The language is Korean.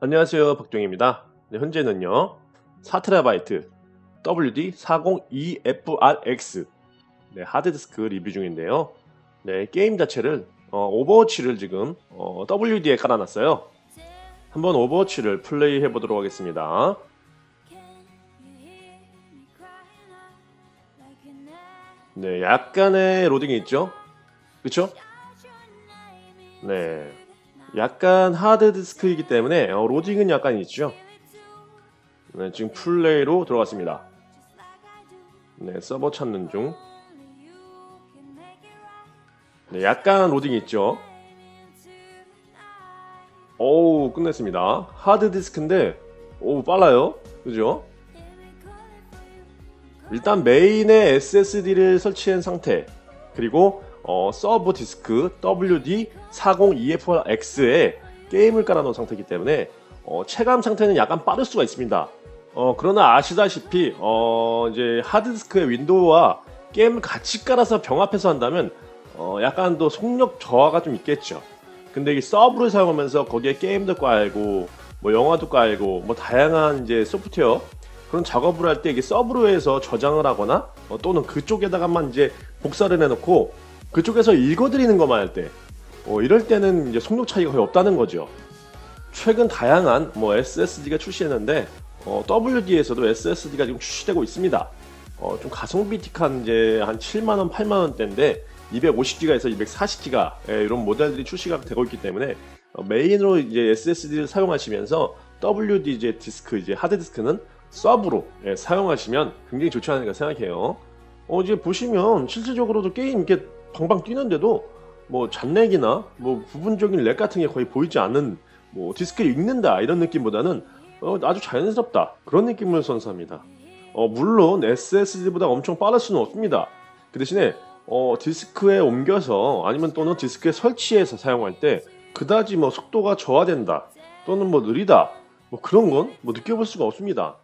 안녕하세요 박종입니다. 네, 현재는요 4TB WD40EFRX 네, 하드디스크 리뷰 중인데요. 네, 게임 자체를 어, 오버워치를 지금 어, WD에 깔아놨어요. 한번 오버워치를 플레이 해보도록 하겠습니다. 네 약간의 로딩이 있죠? 그쵸? 네 약간 하드디스크이기 때문에 어, 로딩은 약간 있죠. 네, 지금 플레이로 들어갔습니다. 네 서버 찾는 중. 네, 약간 로딩이 있죠. 오우 끝냈습니다. 하드디스크인데 오 빨라요. 그죠? 일단 메인에 SSD를 설치한 상태. 그리고 어, 서브 디스크 WD40EFRX에 게임을 깔아놓은 상태이기 때문에 어, 체감 상태는 약간 빠를 수가 있습니다. 어, 그러나 아시다시피 어, 이제 하드디스크의 윈도우와 게임을 같이 깔아서 병합해서 한다면 어, 약간 더 속력 저하가 좀 있겠죠. 근데 이 서브를 사용하면서 거기에 게임도 깔고 뭐 영화도 깔고 뭐 다양한 이제 소프트웨어 그런 작업을 할 때 이게 서브로 해서 저장을 하거나 어, 또는 그쪽에다가만 이제 복사를 해놓고 그쪽에서 읽어드리는 것만 할 때, 어, 이럴 때는 이제 속력 차이가 거의 없다는 거죠. 최근 다양한 뭐 SSD가 출시했는데 어, WD에서도 SSD가 지금 출시되고 있습니다. 어, 좀 가성비 틱한 이제 한 7만 원, 8만 원대인데 250기가에서 240기가 예, 이런 모델들이 출시가 되고 있기 때문에 어, 메인으로 이제 SSD를 사용하시면서 WD 이제 디스크 이제 하드 디스크는 서브로 예, 사용하시면 굉장히 좋지 않을까 생각해요. 어, 이제 보시면 실질적으로도 게임 이렇게 방방 뛰는데도 뭐 잔렉이나 뭐 부분적인 렉 같은 게 거의 보이지 않는 뭐 디스크를 읽는다 이런 느낌보다는 어, 아주 자연스럽다 그런 느낌을 선사합니다. 어, 물론 SSD보다 엄청 빠를 수는 없습니다. 그 대신에 어, 디스크에 옮겨서 아니면 또는 디스크에 설치해서 사용할 때 그다지 뭐 속도가 저하된다 또는 뭐 느리다 뭐 그런 건 뭐 느껴볼 수가 없습니다.